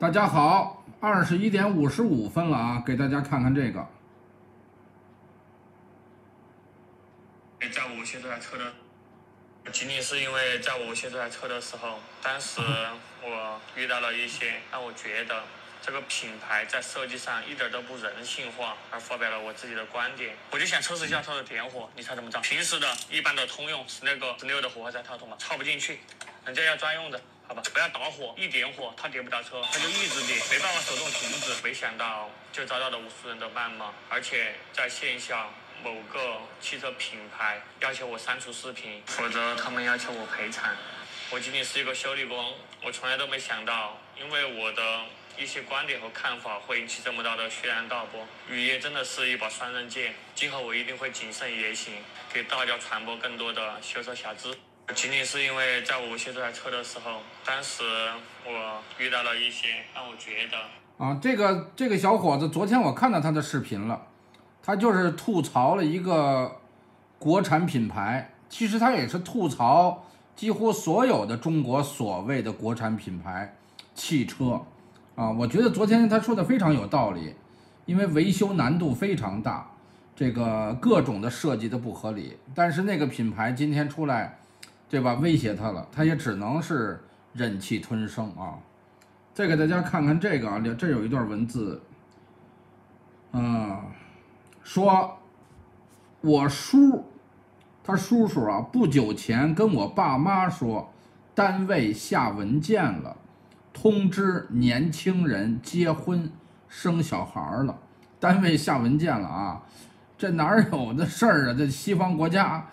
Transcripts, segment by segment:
大家好，二十一点五十五分了啊，给大家看看这个。在我写这台车的，仅仅是因为在我写这台车的时候，当时我遇到了一些让我觉得这个品牌在设计上一点都不人性化，而发表了我自己的观点。我就想测试一下它的点火，你猜怎么着？平时的一般的通用十六个十六的火花塞套筒嘛，插不进去，人家要专用的。好吧，不要打火，一点火它点不着车，它就一直点，没办法手动停止。没想到就遭到了无数人的谩骂，而且在线下某个汽车品牌要求我删除视频，否则他们要求我赔偿。我仅仅是一个修理工，我从来都没想到，因为我的一些观点和看法会引起这么大的轩然大波。语言真的是一把双刃剑，今后我一定会谨慎言行，给大家传播更多的修车小知。仅仅是因为在我修这台车的时候，当时我遇到了一些让我觉得啊，这个这个小伙子，昨天我看到他的视频了，他就是吐槽了一个国产品牌，其实他也是吐槽几乎所有的中国所谓的国产品牌汽车啊。我觉得昨天他说的非常有道理，因为维修难度非常大，这个各种的设计都不合理，但是那个品牌今天出来。对吧？威胁他了，他也只能是忍气吞声啊。再给大家看看这个啊，这有一段文字，嗯，说我叔，他叔叔啊，不久前跟我爸妈说，单位下文件了，通知年轻人结婚生小孩了。单位下文件了啊，这哪有的事儿啊？这西方国家。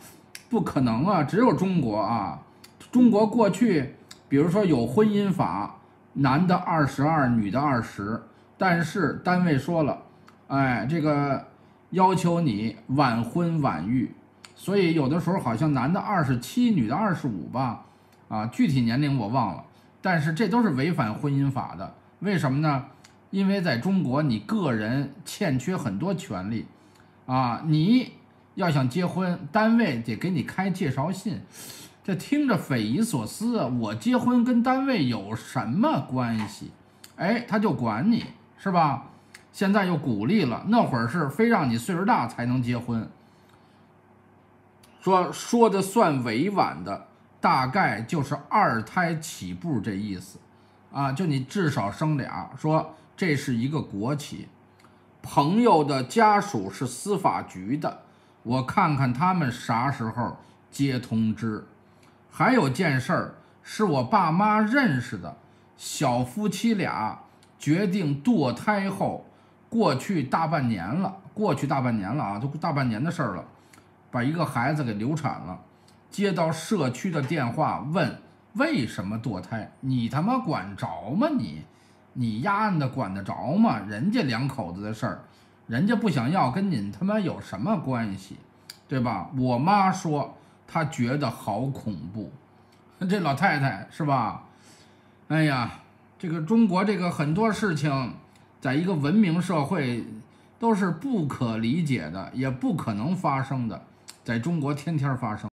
不可能啊！只有中国啊！中国过去，比如说有婚姻法，男的二十二，女的二十，但是单位说了，哎，这个要求你晚婚晚育，所以有的时候好像男的二十七，女的二十五吧，啊，具体年龄我忘了，但是这都是违反婚姻法的。为什么呢？因为在中国，你个人欠缺很多权利，啊，你。要想结婚，单位得给你开介绍信，这听着匪夷所思啊！我结婚跟单位有什么关系？哎，他就管你是吧？现在又鼓励了，那会儿是非让你岁数大才能结婚。说说的算委婉的，大概就是二胎起步这意思啊，就你至少生俩。说这是一个国企，朋友的家属是司法局的。我看看他们啥时候接通知。还有件事儿是我爸妈认识的小夫妻俩决定堕胎后，过去大半年了，过去大半年了啊，都大半年的事儿了，把一个孩子给流产了。接到社区的电话问为什么堕胎，你他妈管着吗？你你丫的管得着吗？人家两口子的事儿。人家不想要，跟你他妈有什么关系，对吧？我妈说她觉得好恐怖，这老太太是吧？哎呀，这个中国这个很多事情，在一个文明社会都是不可理解的，也不可能发生的，在中国天天发生。